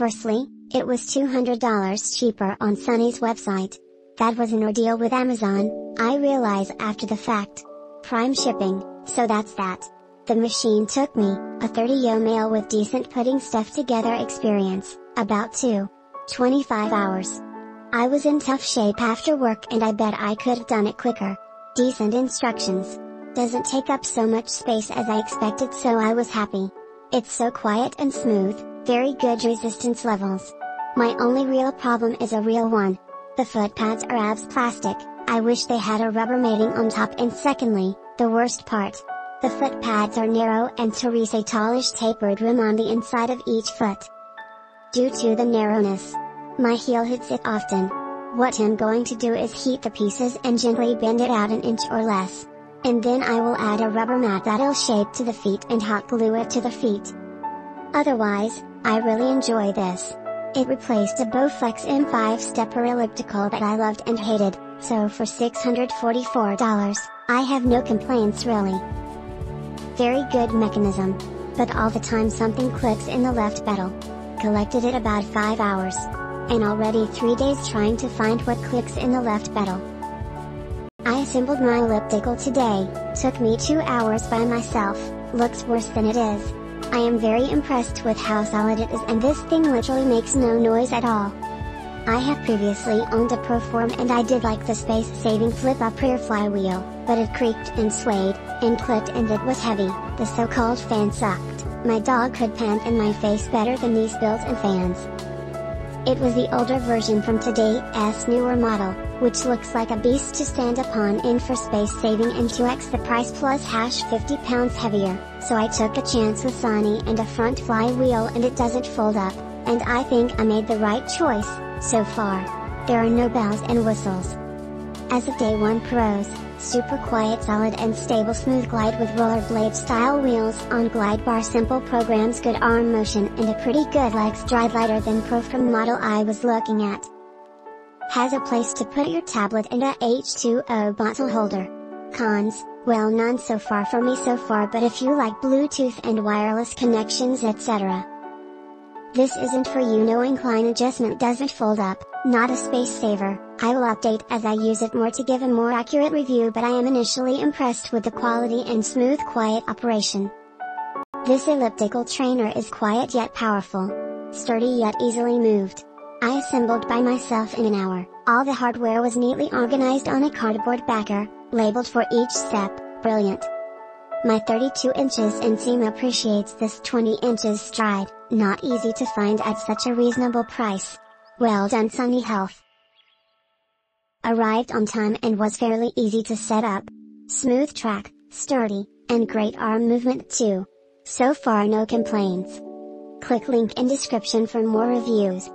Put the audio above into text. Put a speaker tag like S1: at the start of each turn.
S1: Firstly, it was $200 cheaper on Sunny's website. That was an ordeal with Amazon, I realize after the fact. Prime shipping, so that's that. The machine took me, a 30 yo male with decent putting stuff together experience, about 2. 25 hours. I was in tough shape after work and I bet I could have done it quicker. Decent instructions. Doesn't take up so much space as I expected so I was happy. It's so quiet and smooth, very good resistance levels. My only real problem is a real one. The foot pads are abs plastic, I wish they had a rubber mating on top and secondly, the worst part. The foot pads are narrow and Therese a tallish tapered rim on the inside of each foot. Due to the narrowness, my heel hits it often. What I'm going to do is heat the pieces and gently bend it out an inch or less. And then I will add a rubber mat that'll shape to the feet and hot glue it to the feet. Otherwise, I really enjoy this. It replaced a Bowflex M5 stepper elliptical that I loved and hated, so for $644, I have no complaints really. Very good mechanism. But all the time something clicks in the left pedal. Collected it about 5 hours. And already 3 days trying to find what clicks in the left pedal. I assembled my elliptical today, took me 2 hours by myself, looks worse than it is. I am very impressed with how solid it is and this thing literally makes no noise at all. I have previously owned a Proform and I did like the space-saving flip-up rear flywheel, but it creaked and swayed, and clicked and it was heavy, the so-called fan sucked, my dog could pant in my face better than these built-in fans. It was the older version from today's newer model, which looks like a beast to stand upon in for space saving and 2x the price plus hash 50 pounds heavier, so I took a chance with Sunny and a front flywheel and it doesn't fold up, and I think I made the right choice, so far. There are no bells and whistles. As of day 1 pros, super quiet solid and stable smooth glide with rollerblade style wheels on glide bar simple programs good arm motion and a pretty good legs drive lighter than Proform model I was looking at. Has a place to put your tablet and a H2O bottle holder. Cons, well none so far for me so far but if you like Bluetooth and wireless connections etc. This isn't for you no incline adjustment doesn't fold up, not a space saver, I will update as I use it more to give a more accurate review but I am initially impressed with the quality and smooth quiet operation. This elliptical trainer is quiet yet powerful. Sturdy yet easily moved. I assembled by myself in an hour, all the hardware was neatly organized on a cardboard backer, labeled for each step, brilliant. My 32 inches inseam appreciates this 20 inches stride, not easy to find at such a reasonable price. Well done Sunny Health. Arrived on time and was fairly easy to set up. Smooth track, sturdy, and great arm movement too. So far no complaints. Click link in description for more reviews.